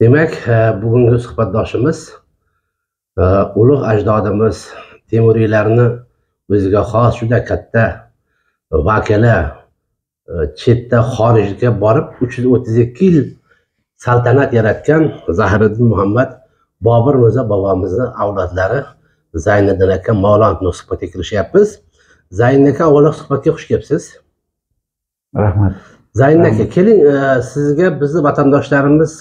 demak bugungi suhbatdoshimiz ulug' ajdodimiz temuriylarni o'ziga xos juda katta vakili chetda xorijga borib uch yuz o'ttiz ikki yil saltanat yaratgan zahiriddin muhammad bobur mirzo bobomizni avlodlari zayniddin aka mavlon suhbatga kirishyapmiz. Zayn aka avvalo suhbatga xush kelibsiz. Rahmat. Zayn aka keling sizga bizni vatandoshlarimiz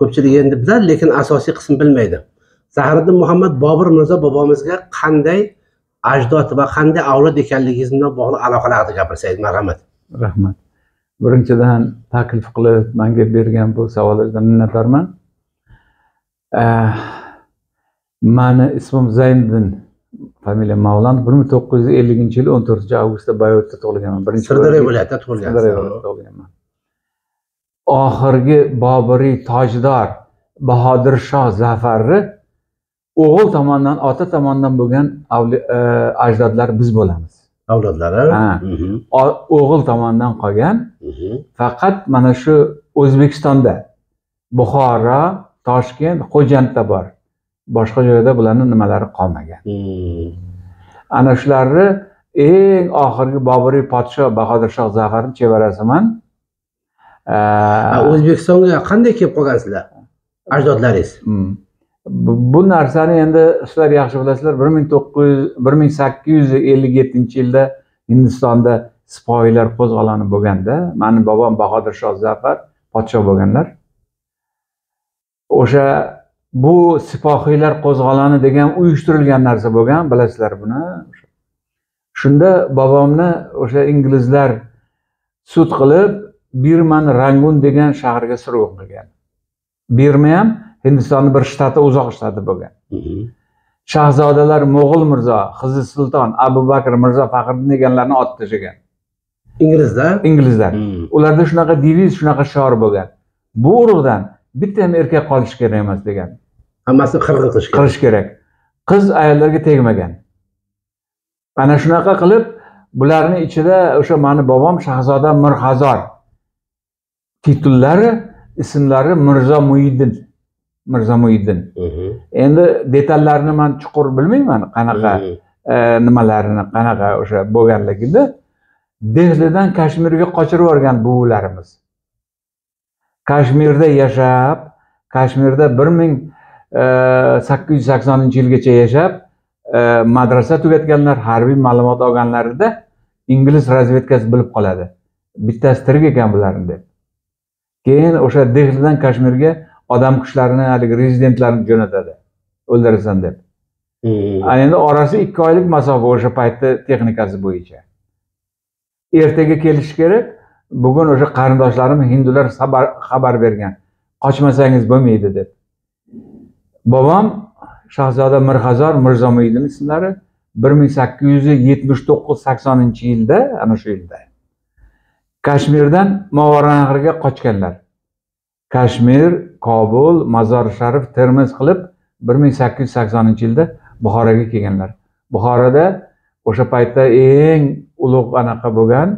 ko'pchilik endi biladi lekin asosiy qism bilmaydi. Zahiriddin muhammad bobur mirzo bobomizga qanday ajdod va qanday avlod ekanligingiz bilan bog'liq aloqalar haqida gapirsangiz marhamat. Rahmat. Birinchidan taklif qilib manga bergan bu savollardan minnatdorman. Mani ismim zayniddin familiyam mavlon bir ming to'qqiz yuz elliginchi yil o'n to'rtinchi avgustda boyvutda tug'ilganman. Birinchi sirdaryo viloyatida tug'ilgansiz. Sirdaryo viloyatida tug'ilganman oxirgi boburiy tojdor bahodir shoh zafarni o'g'il tomonidan ota tomonidan bo'lgan eh, ajdodlar biz bo'lamiz. Avlodlari. Mhm, o'g'il tomonidan qolgan. Mhm. faqat mana shu o'zbekistonda buxoro toshkent xo'jandda bor. Boshqa joyda bularni nimalari qolmagan. Hmm. ana shularni eng oxirgi boburiy podsho bahodir shoh zafarni chevarasiman o'zbekistonga qanday kelib qolgansizlar? Ajdodlaringiz. Hmm. bu narsani endi sizlar yaxshi bilasizlar. Bir ming to'qqiz yuz bir ming sakkiz yuz ellik yettinchi yilda hindistonda sipohiylar qo'zg'oloni bo'lganda mani bobom bahodir shoh zafar podsho bo'lganlar. O'sha bu sipohiylar qo'zg'oloni degan uyushtirilgan narsa bo'lgan bilasizlar buni. Shunda bobomni o'sha inglizlar sud qilib birmani rangun degan shaharga surgun qilgan birma ham hindistonni bir shtati uzoq shtati bo'lgan. Mhm. shahzodalar mo'g'ul mirzo qizi sulton abu bakr mirzo faxriddin deganlarni otib tashlagan. Inglizda inglizlar. Hmm. ularda shunaqa deviz shunaqa shior bo'lgan. Bu urug'dan bitta ham erkak qolishi kerak emas degan. Hammasini qirg'in qilish kerak. Qilish kerak. Qiz ayollarga tegmagan. Ana shunaqa qilib bularni ichida o'sha mani bobom shahzoda mirhazor titullari ismlari mirzo muiddin mirzo muiddin Mhm. endi detallarini man chuqur bilmayman qanaqa e, nimalarini qanaqa o'sha bo'lganligini. Dehlidan kashmirga qochirib yuborgan buvilarimiz. Kashmirda yashab kashmirda bir ming sakkiz yuz saksoninchi yilgacha yashab e, madrasa tugatganlar harbiy ma'lumot olganlarida ingliz razvedkasi bilib qoladi. Bittasi tirik ekan bularni deb keyin o'sha dehlidan kashmirga odam qushlarini haligi rezidentlarni jo'natadi. O'ldirasan deb. Ana endi orasi ikki oylik masofa o'sha paytni texnikasi bo'yicha. Ertaga kelishi kerak bugun o'sha qarindoshlarim hindular xabar bergan. Qochmasangiz bo'lmaydi deb. Bobom shahzoda mirhazor mirzo muiddin ismlari bir ming sakkiz yuz yetmish to'qqiz saksoninchi yilda ana shu yilda kashmirdan movarannahrga qochganlar. Kashmir kobul mazor sharif termiz qilib bir ming sakkiz yuz saksoninchi yilda buxoroga kelganlar. Buxoroda o'sha paytda eng ulug' anaqa bo'lgan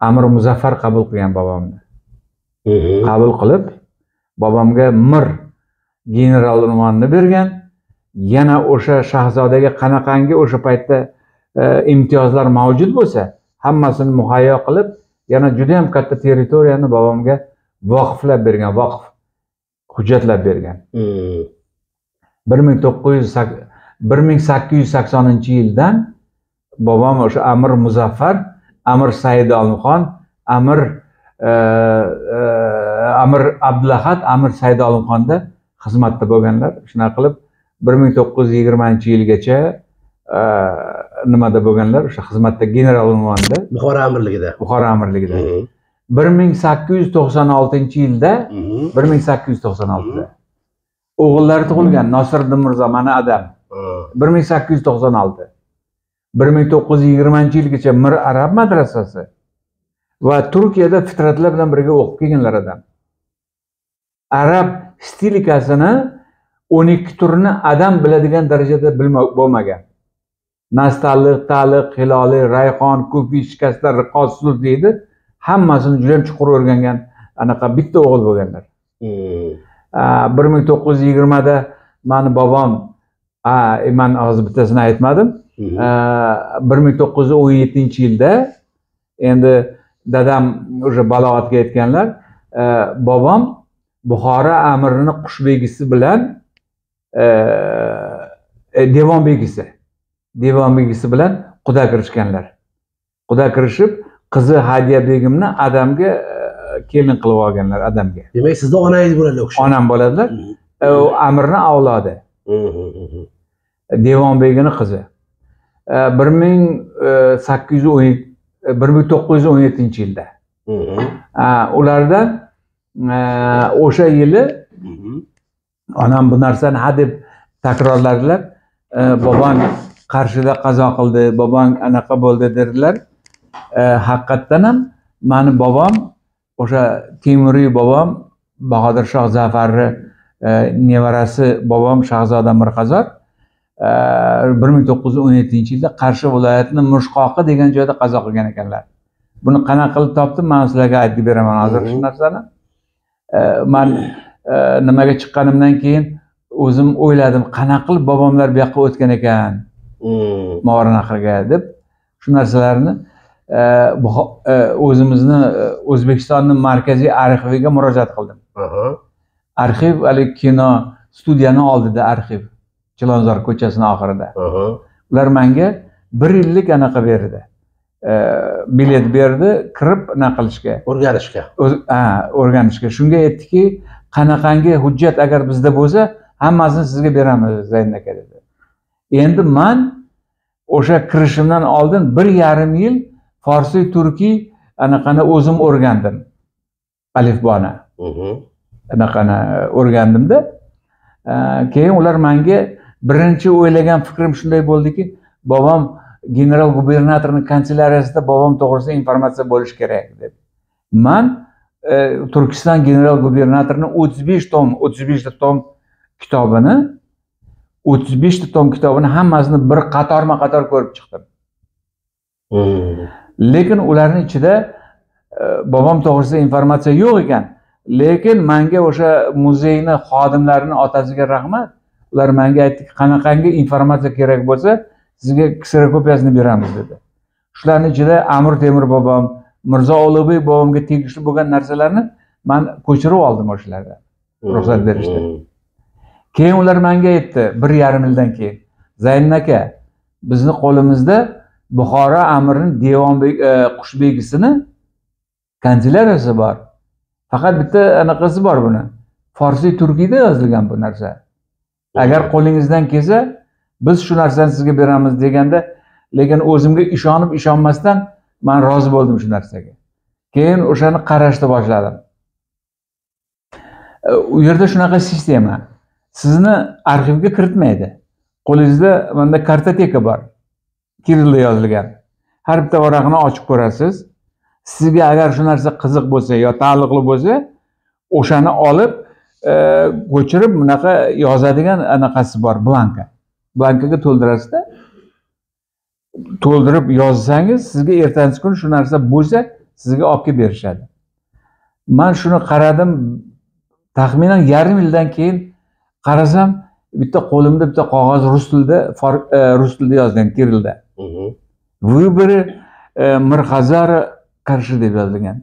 amir muzaffar qabul qilgan bobomni. Qabul qilib bobomga mir general unvonini bergan. Yana o'sha shahzodaga qanaqangi o'sha paytda e, imtiyozlar mavjud bo'lsa hammasini muhayyo qilib yana juda yam katta territoriyani bobomga voqiflab bergan voqif hujjatlab bergan. Mhm. bir ming to'qqiz yuz bir ming sakkiz yuz saksoninchi yildan bobom o'sha amir muzaffar amir said olimxon amir e, e, amir abdulahad amir said olimxonda xizmatda bo'lganlar. Shunaqa qilib bir ming to'qqiz yuz yigirmanchi yilgacha e, nimada bo'lganlar? O'sha xizmatda general unvonida buxoro amirligida. Buxoro amirligida. Bir ming sakkiz yuz to'qson oltinchi yilda bir ming sakkiz yuz to'qson oltida. O'g'illari tug'ilgan nosiriddin mirzo mana adam. Bir ming sakkiz yuz to'qson olti. bir ming to'qqiz yuz yigirmanchi yilgacha mir arab madrasasi va turkiyada fitratlar bilan birga o'qib kelganlar adam. Arab stilikasini o'n ikki turini adam biladigan darajada bilma- bo'lmagan nastaliq taliq hiloli rayhon kufiy shikastlar sulh deydi. Hammasini juda yam chuqur o'rgangan anaqa bitta o'g'il bo'lganlar. Mhm. bir ming to'qqiz yuz yigirmada mani bobom man hozir bittasini aytmadim. Bir ming to'qqiz yuz o'n yettinchi yilda endi dadam уже balog'atga yetganlar bobom buxoro amirini qushbegisi bilan devon begisi devon begisi bilan quda kirishganlar. Quda kirishib qizi hadiya begimni adamga kelin qilib olganlar adamga demak sizni onangiz bo'ladi u kishi. Onam bo'ladilar. U amirni avlodi. Devonbegini qizi. Bir ming sakkiz yuz o'n bir ming to'qqiz yuz o'n yettinchi yilda. Ulardan o'sha yili onam bu narsani hadeb takrorladilar. Bobong qarshida qazo qildi bobong anaqa bo'ldi dedilar. E, haqiqatdan ham mani bobom o'sha temuriy bobom bahodir shoh zafarni e, nevarasi bobom shahzoda mirqazor e, bir ming to'qqiz yuz o'n yettinchi yilda qarshi viloyatini mushqoqi degan joyda qazo qilgan ekanlar. Buni qanaqa qilib topdim man sizlarga aytib beraman hozir shu narsani. Man nimaga chiqqanimdan keyin o'zim o'yladim qanaqa qilib bobomlar bu yoqqa o'tgan ekan? Movarannahrga deb shu narsalarni o'zimizni o'zbekistonni markaziy arxiviga murojaat qildim. Arxiv haligi kino studiyani oldida arxiv. Chilonzor ko'chasini oxirida. Ular menga bir yillik anaqa berdi. Bilet berdi kirib anaqa qilishga. O'rganishga. Ha o'rganishga. Shunga aytdiki qanaqangi hujjat agar bizda bo'lsa hammasini sizga beramiz zayn aka dedi endi man o'sha kirishimdan oldin bir yarim yil forsiy turkiy anaqani o'zim o'rgandim. Alifboni anaqani o'rgandimda keyin ular menga birinchi o'ylagan fikrim shunday bo'ldiki bobom general gubernatorni kanselyariyasida bobom to'g'risida informatsiya bo'lishi kerak deb man turkiston general gubernatorini o'ttiz besh tom o'ttiz beshta tom kitobini o'ttiz beshta tom kitobini hammasini bir qatorma qator ko'rib chiqdim. Lekin ularni ichida bobom to'g'risida informatsiya yo'q ekan. Lekin manga o'sha muzeyni xodimlarini otasiga rahmat. Ular menga aytdiki qanaqangi informatsiya kerak bo'lsa sizga kserokopiyasini beramiz dedi. Shularni ichida amir temur bobom mirzo ulug'bek bobomga tegishli bo'lgan narsalarni man ko'chirib oldim o'shalardan. Ruxsat berishdi keyin ular menga aytdi bir yarim yildan keyin zayn aka bizni qo'limizda buxoro amirini devonbek e, qushbegisini kanselyariyasi bor. Faqat bitta anaqasi bor buni. Forsiy turkiyda yozilgan bu narsa. Agar qo'lingizdan kelsa biz shu narsani sizga beramiz deganda lekin o'zimga ishonib ishonmasdan man rozi bo'ldim shu narsaga. Keyin o'shani qarashni boshladim. E, u yerda shunaqa sistema sizni arxivga kiritmaydi. Qo'lingizda manda kartoteka bor. Kirilda yozilgan. Har bitta varaqni ochib ko'rasiz. Sizga agar shu narsa qiziq bo'lsa yo taalluqli bo'lsa o'shani olib e, ko'chirib bunaqa yozadigan anaqasi bor blanka. Blankaga to'ldirasizda. To'ldirib yozsangiz sizga ertasi kuni shu narsa bo'lsa sizga olib kelib berishadi. Man shuni qaradim taxminan yarim yildan keyin qarasam bitta qo'limda bitta qog'oz rus tilida e, rus tilida yozilgan kirilda. Выборы e, mirxazar qarshi deb yozilgan.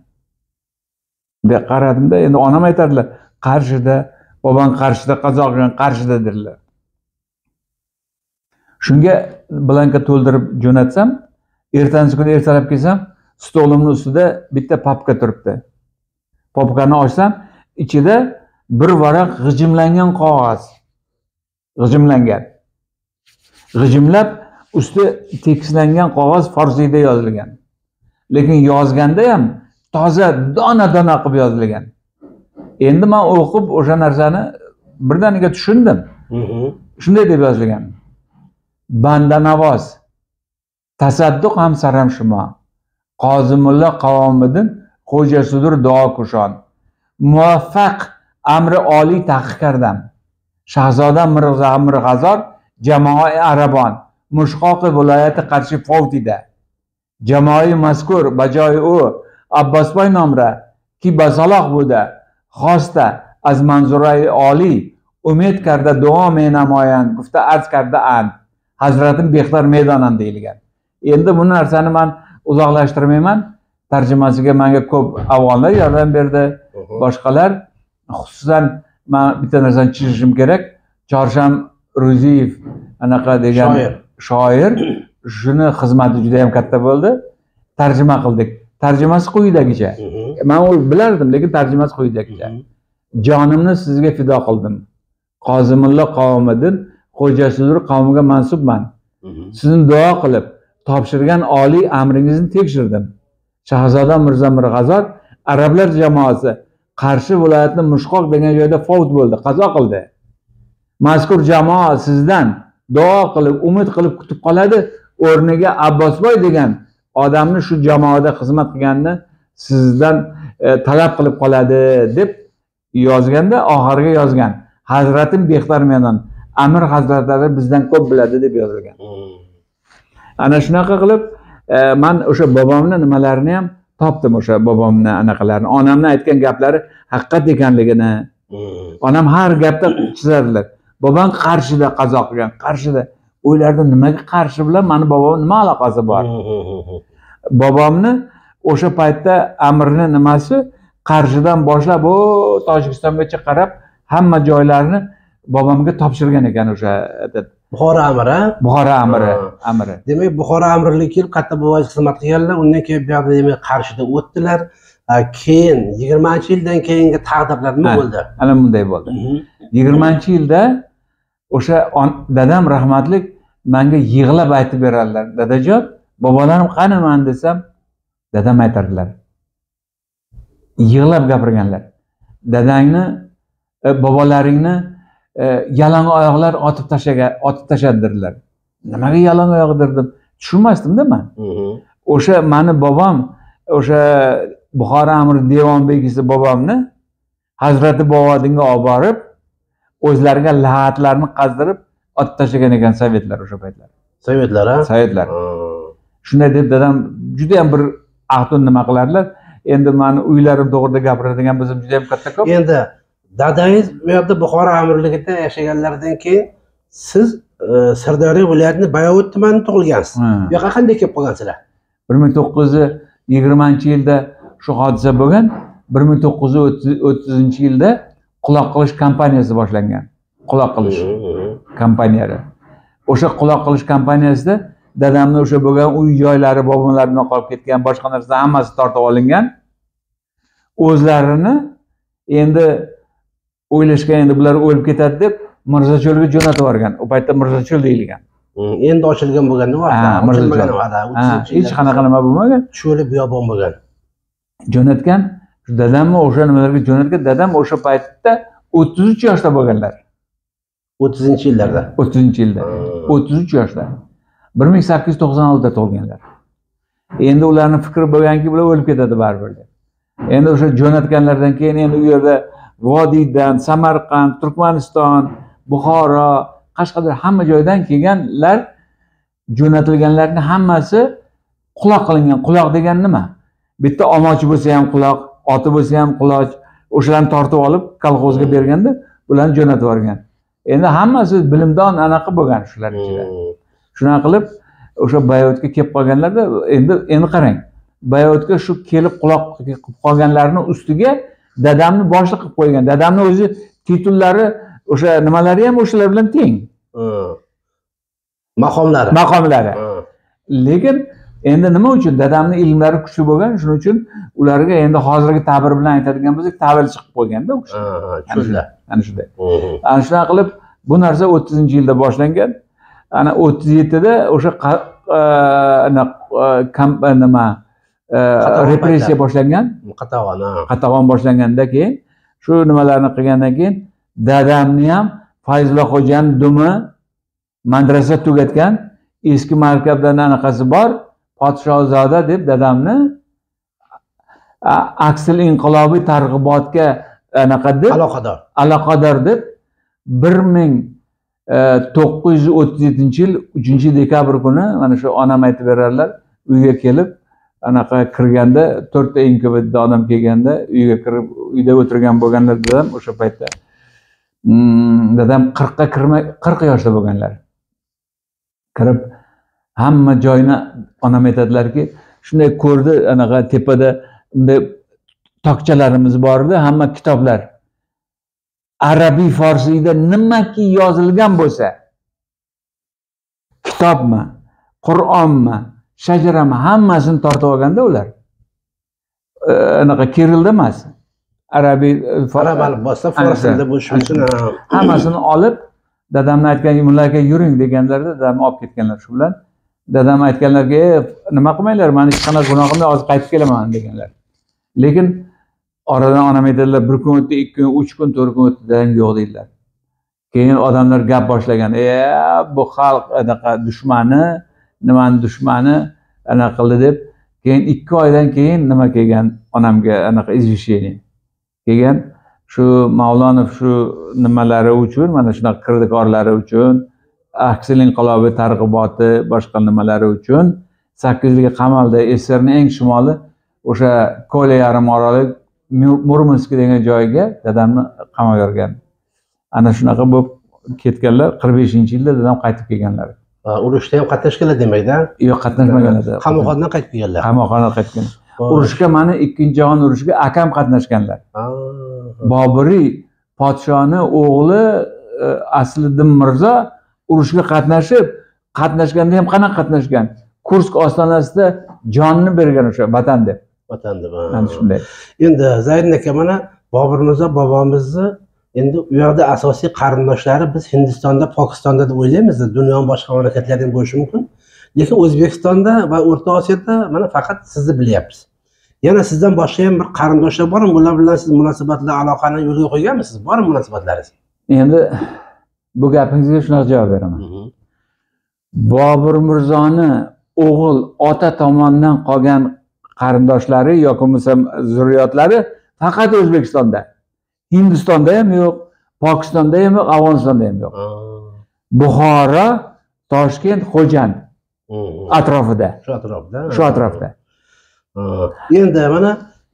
Qaradimda endi onam aytadilar qarshida bobong qarshida qazo qilgan qarshida dedilar. Shunga blanka to'ldirib jo'natsam ertasi kuni ertalab kelsam stolimni ustida bitta papka turibdi. Papkani ochsam ichida bir varaq g'ijimlangan qog'oz. G'ijimlangan. G'ijimlab usti tekislangan qog'oz forsiyda yozilgan. Lekin yozganda ham toza dona dona qilib yozilgan. Endi man o'qib o'sha narsani birdaniga tushundim. Shunday deb yozilgan. Bandanavoz tasadduq ham saramshimo qozimulla qavomiddin xo'ja sudur duo kushon muvaffaq amri oliy tahqiqardam shahzoda mirza mirg'azor jamoai arabon mushqoqi viloyati qarshi fovtida jamoai mazkur bajoyi u abbosboy nomra ki basaloq buda xosta از منظورای عالی امید کرده دعا می نمایند گفته عرض کرده اند hazratim behtar medonan deyilgan endi bu narsani man uzoqlashtirmayman tarjimasiga manga ko'p afg'onlar yordam berdi boshqalar xususan man bitta narsani tushunishim kerak. Chorshan ro'ziyev anaqa degan Shoir. shuni xizmati juda yam katta bo'ldi. Tarjima qildik. Tarjimasi quyidagicha. Man u bilardim lekin tarjimasi quyidagicha. Jonimni sizga fido qildim. Qozimulla qavmiddin xo'jasudur qavmiga mansubman. Sizni duo qilib topshirgan oliy amringizni tekshirdim. Shahzoda mirzo mirg'azor arablar jamoasi qarshi viloyatni mushqoq degan joyda fovt bo'ldi qazo qildi. Mazkur jamoa sizdan duo qilib umid qilib kutib qoladi. O'rniga abbosboy degan odamni shu jamoada xizmat qilganini sizdan e, talab qilib qoladi deb yozganda oxiriga yozgan hazratim behtar menon amir hazratlari bizdan ko'p biladi deb yozilgan. Ana shunaqa qilib e, man o'sha bobomni nimalarini ham topdim o'sha bobomni anaqalarini. Onamni aytgan gaplari haqiqat ekanligini onam har gapda chizadilar. Bobong qarshida qazo qilgan qarshida. O'ylardim nimaga qarshi bilan mani bobom nima aloqasi bor? Bobomni o'sha paytda amirni nimasi? Qarshidan boshlab o tojikistongacha qarab hamma joylarni bobomga topshirgan ekan o'sha buxoro amiri. Buxoro amiri amiri. Demak buxoro amirligiga kelib katta boboy xizmat qilganlar undan keyin bu yoqda demak qarshida o'tdilar. Keyin yigirmanchi yildan keyingi taqdirlar nima bo'ldi. ana bunday bo'ldi. Yigirmanchi yilda o'sha dadam rahmatlik manga yig'lab aytib berardilar dadajon bobolarim qani man desam dadam aytardilar. Yig'lab gapirganlar. Dadangni e, bobolaringni yalang oyoqlar otib tashlagan otib tashladilar nimaga yalang oyoq derdim tushunmasdimda man o'sha mani bobom o'sha buxoro amiri devonbegisi bobomni hazrati bovodinga olib borib o'zlariga lahatlarni qazdirib otib tashlagan ekan sovetlar o'sha paytlar. Sovetlar a sovetlar. Shunday deb dadam judayam bir ahdun nima qilardilar. Endi mani uylarim to'g'rida gapiradigan bo'lsam judayam katta ko'p. Endi dadangiz bu yoqda buxoro amirligida yashaganlaridan keyin siz e, sirdaryo viloyatini bayovut tumanida tug'ilgansiz. Bu yoqqa qanday kelib qolgansizlar bir ming to'qqiz yuz yigirmanchi yilda shu hodisa bo'lgan bir ming to'qqiz yuz o'ttiz- o'ttizinchi yilda quloq qilish kompaniyasi boshlangan. Quloq qilish kompaniyasi o'sha quloq qilish kompaniyasida dadamni o'sha bo'lgan uy joylari bobomlaridan qolib ketgan boshqa narsa hammasi tortib olingan. O'zlarini endi o'ylashgan endi bular o'lib ketadi deb mirzacho'lga jo'natib yuborgan. U paytda mirzacho'l deyilgan. Hmm, endi ochilgan bo'lgan nima? Mirzacho'l. vaqtda, ha, 30 hech qanaqa nima bo'lmagan. Cho'li biyobon bo'lgan. Jo'natgan dadamni o'sha nimalarga jo'natgan dadam o'sha paytda o'ttiz uch yoshda bo'lganlar. O'ttizinchi yillarda. O'ttizinchi yilda. O'ttiz uch yoshda. Bir ming sakkiz yuz to'qson oltida tug'ilganlar. Endi ularni fikri bo'lganki bular o'lib ketadi baribir deb. Endi o'sha jo'natganlaridan keyin endi u yerda vodiydan samarqand turkmaniston buxoro qashqadaryo hamma joydan kelganlar jo'natilganlarni hammasi quloq qilingan. Quloq degani nima? Bitta omochi bo'lsa ham quloq oti bo'lsa ham quloch o'shalarni tortib olib kolxozga berganda bularni jo'natib yuborgan. Endi hammasi bilimdon anaqa bo'lgan shular ichida. Hmm. shunaqa qilib o'sha bayotga kelib qolganlarda endi endi qarang bayotga shu kelib quloq qilib qolganlarni ustiga dadamni boshliq qilib qo'ygan. Dadamni o'zi titullari o'sha nimalari ham o'shalar bilan teng. Maqomlari. Maqomlari. Lekin endi nima uchun? Dadamni ilmlari kuchli bo'lgan shuning uchun ularga endi hozirgi ta'bir bilan aytadigan bo'lsak tavil chiqib qo'yganda u kishi. Ana shunday. ana shunaqa qilib bu narsa o'ttizinchi yilda boshlangan. Ana o'ttiz yettida o'sha nima repressiya boshlangan. Qatag'on qatag'on boshlangandan keyin shu nimalarni qilgandan keyin dadamni ham fayzulla xo'jani dumi madrasa tugatgan eski maktabdan anaqasi bor podshohzoda deb dadamni aksil inqilobiy targ'ibotga anaqa deb aloqador. Aloqador deb bir ming e, to'qqiz yuz o'ttiz yettinchi yil uchinchi dekabr kuni mana shu onam aytib berarlar uyga kelib anaqa kirganda to'rtta eng ko'p odam kelganda uyga kirib uyda o'tirgan bo'lganlar dadam o'sha paytda. Mm, dadam qirqqa kirmay qirq yoshda bo'lganlar. Kirib hamma joyni onam aytadilarki shunday ko'rdi anaqa tepada bunday tokchalarimiz bor edi hamma kitoblar. Arabiy forsiyda nimaki yozilgan bo'lsa kitobmi qur'onmi shajarami hammasini tortib olganda ular anaqa kirilda emas. Arabiy arab alifbosida fors tilida uchun hammasini olib dadamni aytgan mulla aka yuring deganlarida dadamni olib ketganlar shu bilan. Dadam aytganlarga e nima qilmanglar mani hech qanaqa gunohim yo'q hozir qaytib kelaman deganlar. Lekin oradan onam aytadilar bir kun o'tdi ikki kun uch kun to'rt kun o'tdi dadam yo'q deydilar. Keyin odamlar gap boshlagan e bu xalq anaqa dushmani nimani dushmani anaqa qildi deb keyin ikki oydan keyin nima kelgan onamga anaqa извещение kelgan shu mavlonov shu nimalari uchun mana shunaqa kirdikorlari uchun aksil targ'iboti boshqa nimalari uchun sakkiz yilga qamaldi. Sssrni eng shimoli o'sha kola yarim oroli murmansk degan joyga dadamni qamab yuborgan ana shunaqa bo'lib ketganlar qirq beshinchi yilda dadam qaytib kelganlar. Urushda ham qatnashganlar demakda yo'q qatnashmagan edi qamoqxonadan qaytib kelganlar qamoqxonadan qaytib kelgan urushga mani ikkinchi jahon urushiga akam qatnashganlar. Boburiy podshoni o'g'li e, asliddin mirzo urushga qatnashib qatnashganda ham qanaqa qatnashgan? Kursk ostonasida jonni bergan o'sha vatan deb. Vatan deb mana shunday. Endi zaydin aka mana bobur mirzo bobomizni endi u yoqda asosiy qarindoshlari biz hindistonda pokistonda deb o'ylaymiz. Dunyo boshqa mamlakatlarda ham bo'lishi mumkin. Lekin o'zbekistonda va o'rta osiyoda mana faqat sizni bilyapmiz. Yana sizdan boshqa ham bir qarindoshlar bormi? Bular bilan siz munosabatlar aloqani yo'lga qo'yganmisiz? Bormi munosabatlaringiz? Endi bu gapingizga shunaqa javob beraman. Bobur mirzoni o'g'il ota tomonidan qolgan qarindoshlari yoki bo'lmasam zurriyotlari faqat o'zbekistonda hindistonda ham yo'q pokistonda ham yo'q afg'onistonda ham yo'q. Buxoro toshkent xo'jand atrofida. Shu atrofda shu atrofda. Endi mana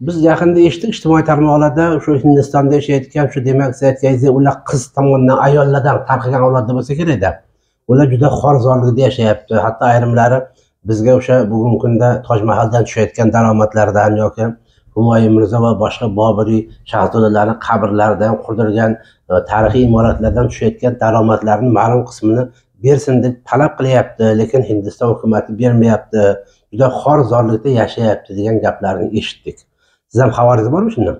biz yaqinda eshitdik ijtimoiy tarmoqlarda shu hindistonda yashayotgan shu demak siz aytganingizdek ular qiz tomonidan ayollardan tarqagan avlodda bo'lsa kerakda. Ular juda xorzorlikda yashayapti. Hatto ayrimlari bizga o'sha bugungi kunda toj mahaldan tushayotgan daromadlardan yoki humoyi mirzo va boshqa boburiy shahzodalarni qabrlaridan qurdirgan e, tarixiy imoratlardan tushayotgan daromadlarni ma'lum qismini bersin deb talab qilyapti lekin hindiston hukumati bermayapti. Juda xor zorlikda yashayapti degan gaplarni eshitdik. Siz ham xabaringiz bormi shundan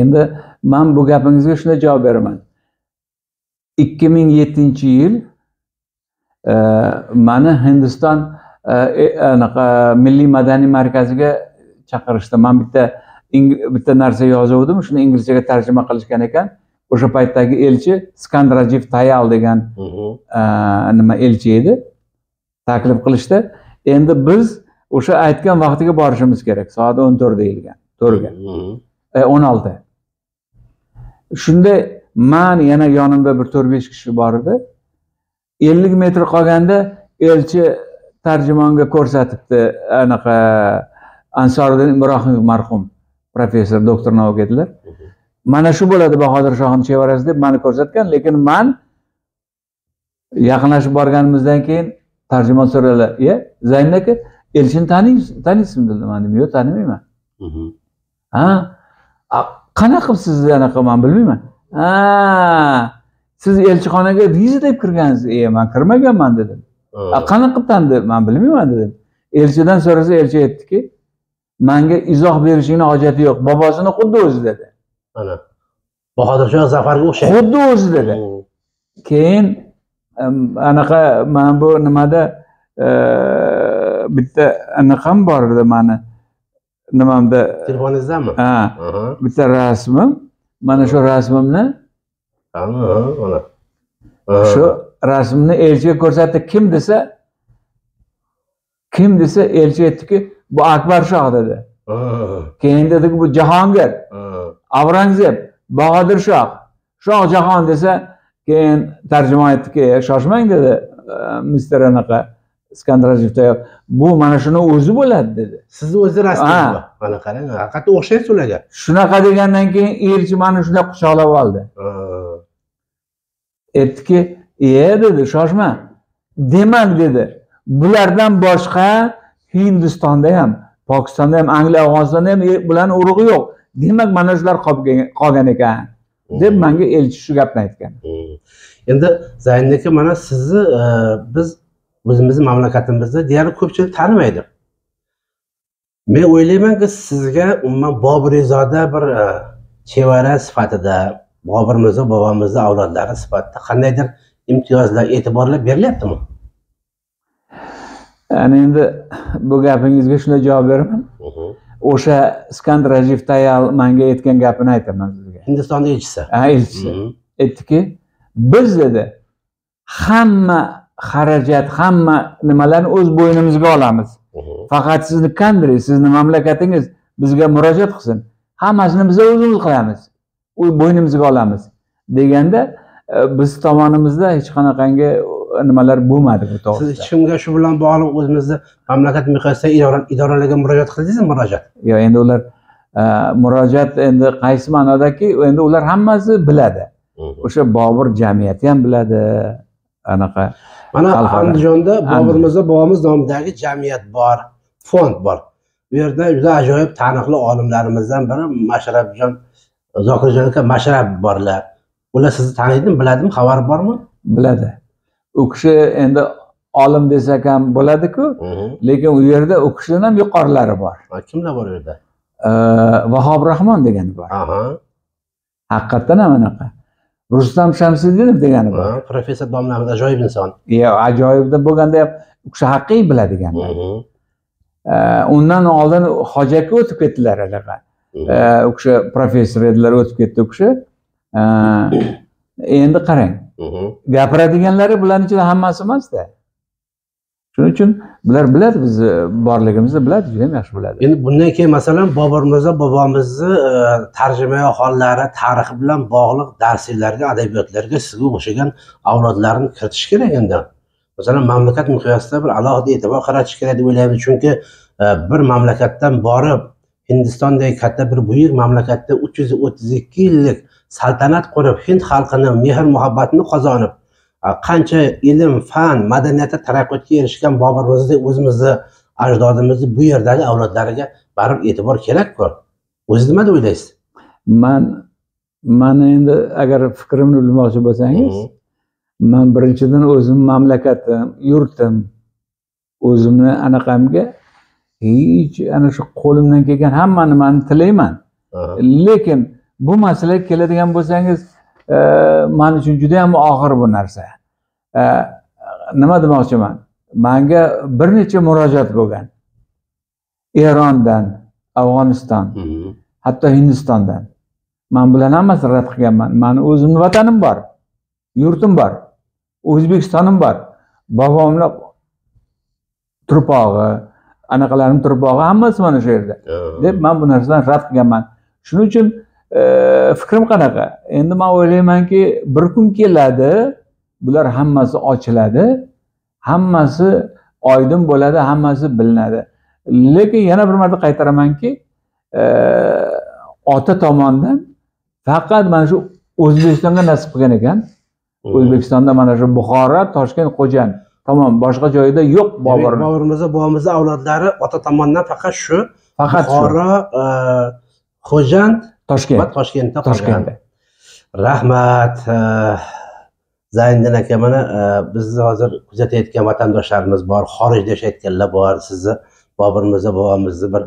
endi man bu gapingizga shunday javob beraman. Ikki ming yettinchi yil e, mani hindiston e, anaqa milliy madaniy markaziga chaqirishdi. Man bitta bitta narsa yozuvdim shuni inglizchaga tarjima qilishgan ekan. O'sha paytdagi elchi skandrajiv tayal degan nima elchi edi. Taklif qilishdi. Endi biz o'sha aytgan vaqtiga borishimiz kerak. Soat o'n to'rt deyilgan to'rtga. E, o'n olti. Shunda man yana yonimda bir to'rt besh kishi bor edi. ellik metr qolganda elchi tarjimonga ko'rsatibdi anaqa ansoriddin ibrohimov marhum professor doktor navoiy edilar mana shu bo'ladi bahodir shohni chevarasi deb mani ko'rsatgan lekin man yaqinlashib borganimizdan keyin tarjimon so'radilar iya zayn aka elchini taniysizmi? dedim man dedim yo'q tanimayman. Ha? Qanaqa qilib sizni anaqa man bilmayman. Ha siz elchixonaga viza deb kirgansiz e man kirmaganman dedim. Qanaqa qilib tanidi man bilmayman dedim. Elchidan so'rasa elchi aytdiki manga izoh berishingni hojati yo'q. Bobosini xuddi o'zi dedi. Mana bahodirshoh zafarga o'xshaydi. Xuddi o'zi dedi. Keyin anaqa mana bu nimada e, bitta anaqam bor edi mani. Nimamda? Telefoningizdami ha. Bitta rasmim. Mana shu rasmimni shu rasmni elchiga ko'rsatdi. Kim desa kim desa elchi aytdiki bu akbar shoh dedi. Keyin dediki bu jahongir. Avrangzeb bahodir shoh shoh jahon desa keyin tarjimon aytdiki shoshmang dedi mister anaqa iskandar rajabtayev bu mana shuni o'zi bo'ladi dedi. Sizni o'zi bor mana qarang haqiqatda o'xshaysiz ularga. Shunaqa degandan keyin elchi mani shunday quchoqlab oldi. Aytdiki e dedi shoshma. Demak dedi bulardan boshqa hindistonda ham pokistonda ham angliya afg'onistonda ham e- bularni urug'i yo'q. Demak mana shular qolgan ekan. Deb manga elchi shu gapni aytgan. Endi zaynni aka mana sizni e, biz o'zimizni mamlakatimizda deyarli ko'pchilik tanimaydi. Men o'ylaymanki sizga umuman boburizoda bir e, chevara sifatida bobur mirzo bobomizni avlodlari sifatida qandaydir imtiyozlar e'tiborlar berilyaptimi ya'ni endi bu gapingizga shunday javob beraman. O'sha iskandar rajiv tayal manga aytgan gapini aytaman sizga. Hindistonda elchisi. Ha elchisi. Mhm. aytdiki biz dedi hamma xarajat hamma nimalarni o'z bo'ynimizga olamiz. Mhm. faqat sizni kandri sizni mamlakatingiz bizga murojaat qilsin. Hammasini biz o'zimiz qilamiz. U bo'ynimizga olamiz. Deganda e, biz tomonimizda hech qanaqangi nimalar bo'lmadi bu siz to'g'risida. Hech kimga shu bilan bog'liq o'zimizni mamlakat miqyosidagi idora- idoralarga murojaat qildingizmi murojaat? Yo endi ular e, murojaat endi qaysi ma'nodaki endi ular hammasi biladi. O'sha bobur jamiyati ham biladi anaqa mana andijonda bobur mirzo bobomiz nomidagi jamiyat bor fond bor. Bu yerda juda ajoyib taniqli olimlarimizdan biri mashrabjon zokirjon aka mashrab borlar. Ular sizni taniydimi biladimi xabari bormi? Biladi u kishi endi olim desak ham bo'ladiku. Lekin u yerda u kishidan ham yuqorilari bor. Kimlar bor u yerda? Vahob rahmon degani bor. Haqiqatdan ham anaqa. Rustam shamsiddinov degani bor. Professor domlamiz ajoyib inson. Yo ajoyib deb bo'lganda ham u kishi haqiqiy biladiganlar Mhm. E, undan oldin hoji aka o'tib ketdilar anaqa. Mhm. E, u kishi professor edilar o'tib ketdi u kishi. Endi qarang. Gapiradiganlari bularni ichida hammasi emasda. Shuning uchun bular biladi bizni borligimizni biladi juda yam yaxshi biladi. Endi bundan keyin masalan bobur mirzo bobomizni e, tarjima hollari tarixi bilan bog'liq darsliklarga adabiyotlarga sizga o'xshagan avlodlarni kiritish kerak endi. Masalan mamlakat miqyosida bir alohida e'tibor qaratish kerak deb o'ylaymiz. Chunki e, bir mamlakatdan borib hindistondagi katta bir buyuk mamlakatda uch yuz o'ttiz ikki yillik saltanat qurib hind xalqini mehr muhabbatini qozonib qancha ilm fan madaniyatda taraqqiyotga erishgan bobur mirzo o'zimizni ajdodimizni bu yerdagi avlodlariga baribir e'tibor kerakku. O'zi nima deb o'ylaysiz? Man mani endi agar fikrimni bilmoqchi bo'lsangiz man birinchidan o'zim mamlakatim yurtim o'zimni anaqamga hech ana shu qo'limdan kelgan hamma nimani tilayman. Lekin bu masalaga keladigan bo'lsangiz e, man uchun juda yam og'ir bu narsa. E, nima demoqchiman? Manga bir necha murojaat bo'lgan. Erondan afg'oniston hatto hindistondan. Man bularni hammasini rad qilganman. Mani o'zimni vatanim bor yurtim bor o'zbekistonim bor. Bobomni turpog'i anaqalarim turpog'i hammasi mana shu yerda. Deb man bu narsadan rad qilganman. Shuning uchun fikrim qanaqa? Endi man o'ylaymanki bir kun keladi bular hammasi ochiladi hammasi oydin bo'ladi hammasi bilinadi. Lekin yana bir marta qaytaramanki ota tomonidan faqat mana shu o'zbekistonga nasib qilgan ekan. Mhm. o'zbekistonda mana shu buxoro toshkent xo'jan tamom boshqa joyda yo'q bobur bobur mirzo bobomizni avlodlari ota tomonidan faqat shu faqat buxoro xo'jand toshkent. Toshkentda toshkentda. Rahmat. Zayniddin aka mana e, bizni hozir kuzatayotgan vatandoshlarimiz bor xorijda yashayotganlar bor sizni bobur mirzo bobomizni bir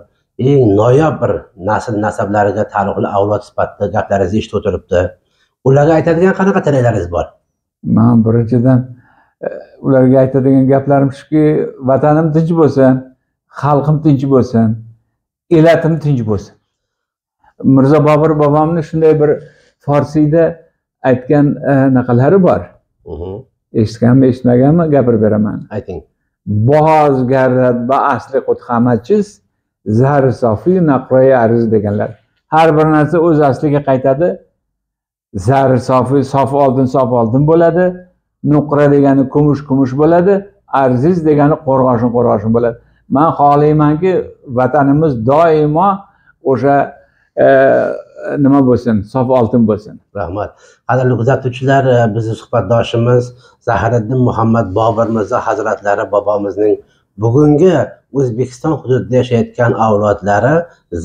eng noyob bir nasl nasablariga taalluqli avlod sifatida gaplaringizni eshitib o'tiribdi. Ularga aytadigan qanaqa tilaklaringiz bor? Man birinchidan e, ularga aytadigan gaplarim shuki vatanim tinch bo'lsin xalqim tinch bo'lsin elatim tinch bo'lsin mirzo bobur bobomni shunday bir forsiyda aytgan e, anaqalari bor. Mm-hmm. Eshitganmi eshitmaganmi gapirib beraman. Ayting boz garrat ba asli qut hamachiz zar sofi naqroyi arz deganlar. Har bir narsa o'z asliga qaytadi. Zar sofi sof oltin sof oltin bo'ladi. Nuqra degani kumush kumush bo'ladi. Arziz degani qo'rg'oshin qo'rg'oshin bo'ladi. Man xohlaymanki vatanimiz doimo o'sha nima bo'lsin sof oltin bo'lsin rahmat qadrli kuzatuvchilar bizni suhbatdoshimiz zahiriddin muhammad bobur mirzo hazratlari bobomizning bugungi o'zbekiston hududida yashayotgan avlodlari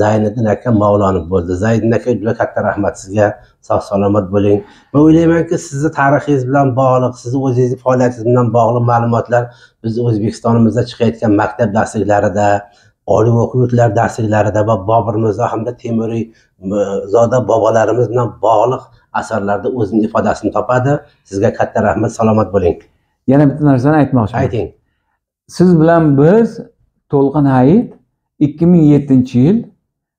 zayniddin aka mavlonov bo'ldi zayniddin aka juda katta rahmat sizga sog' salomat bo'ling man o'ylaymanki sizni tarixingiz bilan bog'liq sizni o'zingizni faoliyatingiz bilan bog'liq ma'lumotlar bizni o'zbekistonimizda chiqayotgan maktab darsliklarida oliy o'quv yurtlari darsliklarida va bobur mirzo hamda temuriy zoda bobolarimiz bilan bog'liq asarlarda o'zini ifodasini topadi. Sizga katta rahmat salomat bo'ling. Yana bitta narsani aytmoqchiman. Ayting. Siz bilan biz to'lqin hayit ikki ming yettinchi yil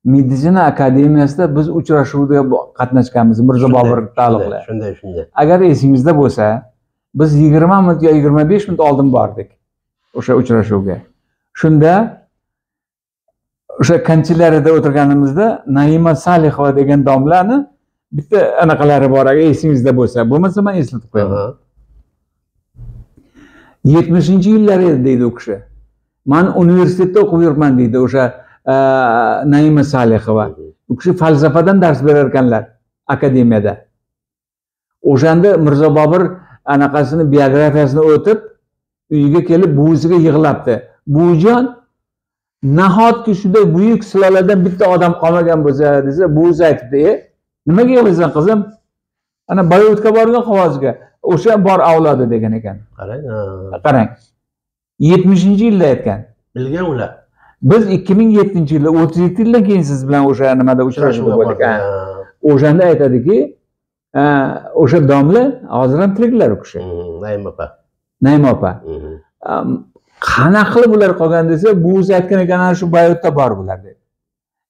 meditsina akademiyasida biz uchrashuvda qatnashganmiz mirzo bobur taalluqli. shunday shunday. Agar esingizda bo'lsa biz yigirma minut yo yigirma besh minut oldin bordik o'sha uchrashuvga. Shunda o'sha kanchelariyada o'tirganimizda naima salihova degan domlani bitta anaqalari bor agar esingizda bo'lsa. Bo'lmasa man eslatib qo'yaman. Yetmishinchi yillar edi deydi u kishi. Man universitetda o'qib yuribman deydi o'sha e, naima salihova. U kishi falsafadan dars berar ekanlar akademiyada. O'shanda mirzo bobur anaqasini biografiyasini o'tib uyiga kelib buvisiga yig'labdi. Buvijon nahotki shunday buyuk suloladan bitta odam qolmagan bo'lsa desa buvisi aytibdi e nimaga yig'laysan qizim? Ana boyovutga borgan qog'ozga o'sha bor avlodi degan ekan. Qarang qarang. Yetmishinchi yilda aytgan. Bilgan ular. Biz ikki ming yettinchi yilda o'ttiz yetti yildan keyin siz bilan o'sha nimada uchrashuvda bo'ldik. ha. o'shanda aytadiki "Ha, o'sha domla hozir ham tiriklar u kishi. Naim opa. Naima opa. Mhm. Am, qanaqa qilib ular qolgan desa buvisi aytgan ekan ana shu bayotda bor bular deb.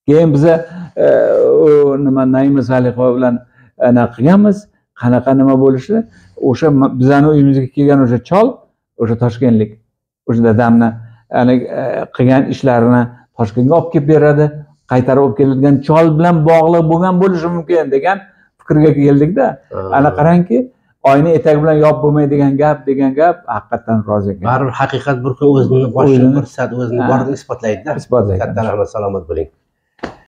Keyin biza e, nima naima salihova bilan anaqa qilganmiz. Qanaqa nima bo'lishini. O'sha bizani uyimizga kelgan o'sha chol o'sha toshkentlik o'sha dadamni e, qilgan ishlarini toshkentga olib kelib beradi. Qaytarib olib keladigan chol bilan bog'liq bo'lgan bo'lishi mumkin degan fikrga keldikda. Ana qarangki oyna etagi bilan yopib bo'lmaydigan gap degan gap haqiqatdan rozi ekan. Baribir haqiqat bir kun o'zini boshini O'zini- ko'rsatadi o'zini Ha. borligini isbotlaydida. Isbotlaydi. Katta rahmat salomat bo'ling